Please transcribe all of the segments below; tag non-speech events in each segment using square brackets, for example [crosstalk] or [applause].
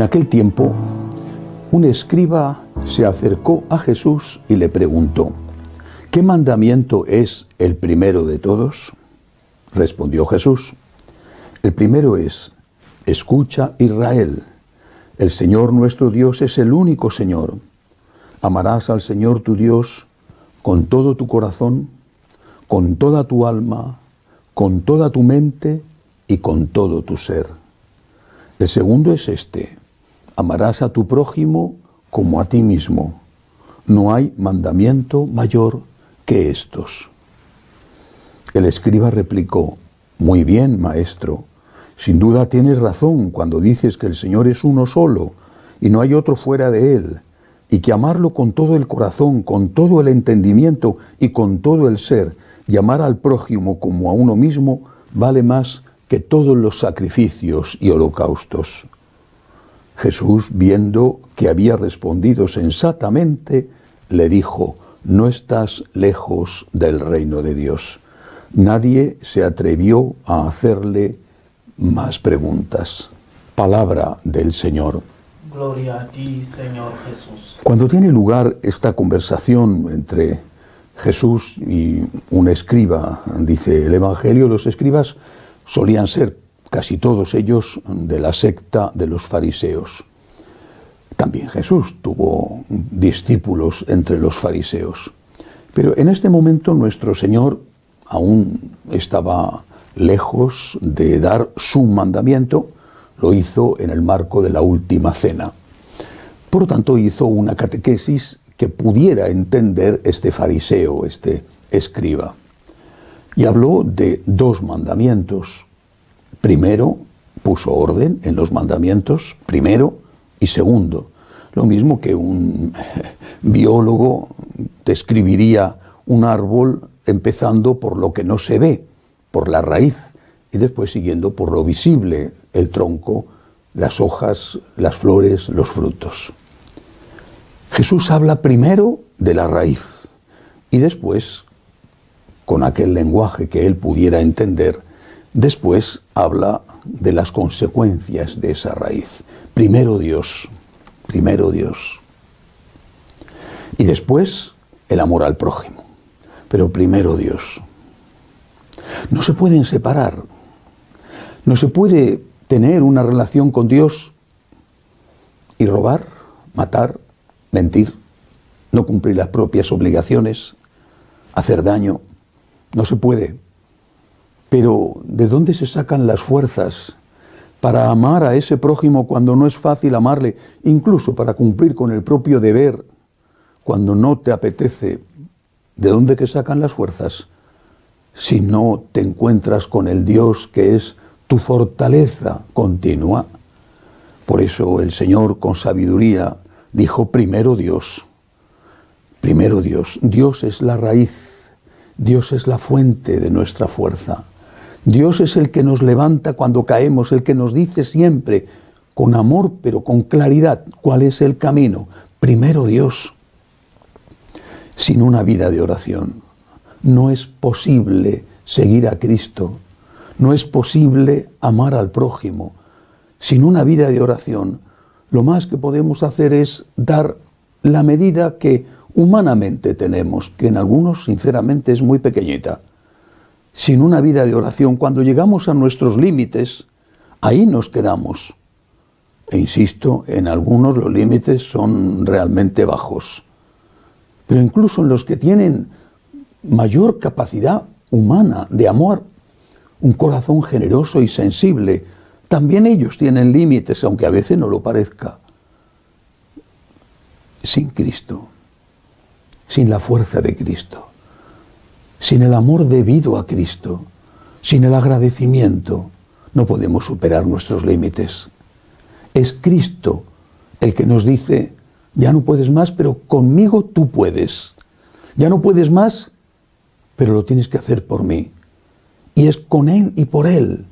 En aquel tiempo, un escriba se acercó a Jesús y le preguntó, ¿qué mandamiento es el primero de todos? Respondió Jesús, el primero es, escucha Israel, el Señor nuestro Dios es el único Señor. Amarás al Señor tu Dios con todo tu corazón, con toda tu alma, con toda tu mente y con todo tu ser. El segundo es este, amarás a tu prójimo como a ti mismo. No hay mandamiento mayor que estos. El escriba replicó, Muy bien, maestro, sin duda tienes razón cuando dices que el Señor es uno solo y no hay otro fuera de Él, y que amarlo con todo el corazón, con todo el entendimiento y con todo el ser, y amar al prójimo como a uno mismo, vale más que todos los sacrificios y holocaustos. Jesús, viendo que había respondido sensatamente, le dijo, no estás lejos del reino de Dios. Nadie se atrevió a hacerle más preguntas. Palabra del Señor. Gloria a ti, Señor Jesús. Cuando tiene lugar esta conversación entre Jesús y un escriba, dice el Evangelio, los escribas solían ser casi todos ellos de la secta de los fariseos. También Jesús tuvo discípulos entre los fariseos. Pero en este momento nuestro Señor aún estaba lejos de dar su mandamiento, lo hizo en el marco de la última cena. Por lo tanto, hizo una catequesis que pudiera entender este fariseo, este escriba y habló de dos mandamientos. Primero, puso orden en los mandamientos, primero y segundo. Lo mismo que un [laughs] biólogo describiría un árbol empezando por lo que no se ve, por la raíz, y después siguiendo por lo visible, el tronco, las hojas, las flores, los frutos. Jesús habla primero de la raíz y después con aquel lenguaje que él pudiera entender, después habla de las consecuencias de esa raíz. Primero Dios, primero Dios. Y después el amor al prójimo. Pero primero Dios. No se pueden separar. No se puede tener una relación con Dios y robar, matar, mentir, no cumplir las propias obligaciones, hacer daño, no se puede. Pero ¿de dónde se sacan las fuerzas para amar a ese prójimo cuando no es fácil amarle, incluso para cumplir con el propio deber cuando no te apetece? ¿De dónde que sacan las fuerzas? Si no te encuentras con el Dios que es tu fortaleza continua. Por eso el Señor con sabiduría dijo primero Dios. Primero Dios. Dios es la raíz Dios es la fuente de nuestra fuerza. Dios es el que nos levanta cuando caemos, el que nos dice siempre, con amor pero con claridad, cuál es el camino. Primero Dios. Sin una vida de oración no es posible seguir a Cristo, no es posible amar al prójimo. Sin una vida de oración, lo más que podemos hacer es dar la medida que humanamente tenemos, que en algunos sinceramente es muy pequeñita. Sin una vida de oración, cuando llegamos a nuestros límites, ahí nos quedamos. E insisto, en algunos los límites son realmente bajos. Pero incluso en los que tienen mayor capacidad humana de amor, un corazón generoso y sensible, también ellos tienen límites, aunque a veces no lo parezca. Sin Cristo sin la fuerza de Cristo, sin el amor debido a Cristo, sin el agradecimiento, no podemos superar nuestros límites. Es Cristo el que nos dice, ya no puedes más, pero conmigo tú puedes. Ya no puedes más, pero lo tienes que hacer por mí. Y es con Él y por Él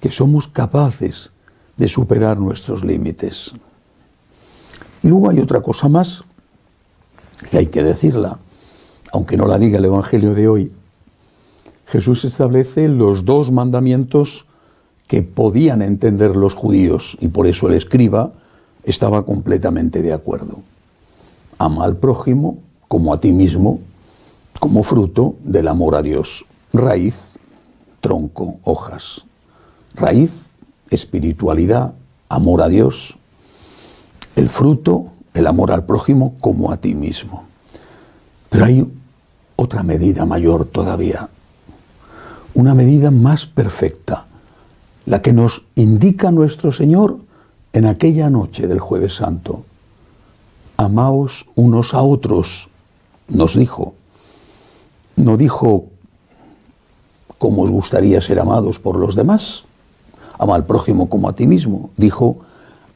que somos capaces de superar nuestros límites. Y luego hay otra cosa más que hay que decirla, aunque no la diga el Evangelio de hoy. Jesús establece los dos mandamientos que podían entender los judíos y por eso el escriba estaba completamente de acuerdo. Ama al prójimo como a ti mismo, como fruto del amor a Dios. Raíz, tronco, hojas. Raíz, espiritualidad, amor a Dios. El fruto, el amor al prójimo como a ti mismo. Pero hay otra medida mayor todavía, una medida más perfecta, la que nos indica nuestro Señor en aquella noche del jueves santo. Amaos unos a otros, nos dijo. No dijo cómo os gustaría ser amados por los demás. Ama al prójimo como a ti mismo. Dijo,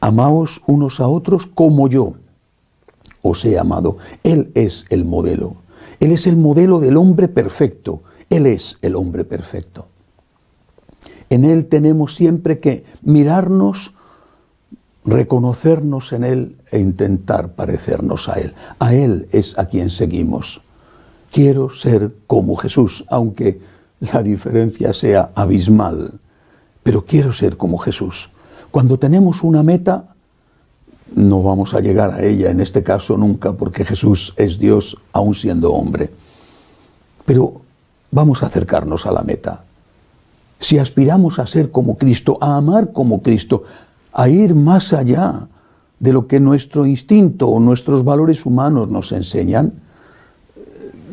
amaos unos a otros como yo os he amado. Él es el modelo. Él es el modelo del hombre perfecto. Él es el hombre perfecto. En Él tenemos siempre que mirarnos, reconocernos en Él e intentar parecernos a Él. A Él es a quien seguimos. Quiero ser como Jesús, aunque la diferencia sea abismal, pero quiero ser como Jesús. Cuando tenemos una meta, no vamos a llegar a ella en este caso nunca, porque Jesús es Dios aún siendo hombre. Pero vamos a acercarnos a la meta. Si aspiramos a ser como Cristo, a amar como Cristo, a ir más allá de lo que nuestro instinto o nuestros valores humanos nos enseñan,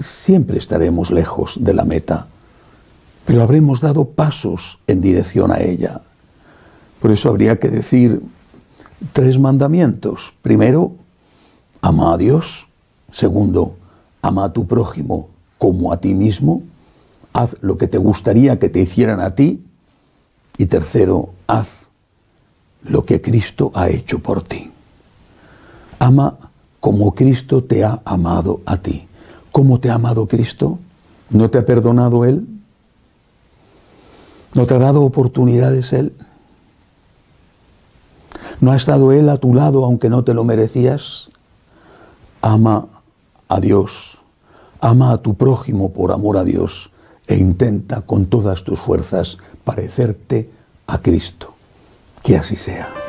siempre estaremos lejos de la meta, pero habremos dado pasos en dirección a ella. Por eso habría que decir tres mandamientos. Primero, ama a Dios. Segundo, ama a tu prójimo como a ti mismo. Haz lo que te gustaría que te hicieran a ti. Y tercero, haz lo que Cristo ha hecho por ti. Ama como Cristo te ha amado a ti. ¿Cómo te ha amado Cristo? ¿No te ha perdonado Él? ¿No te ha dado oportunidades Él? ¿No ha estado Él a tu lado aunque no te lo merecías? Ama a Dios, ama a tu prójimo por amor a Dios e intenta con todas tus fuerzas parecerte a Cristo. Que así sea.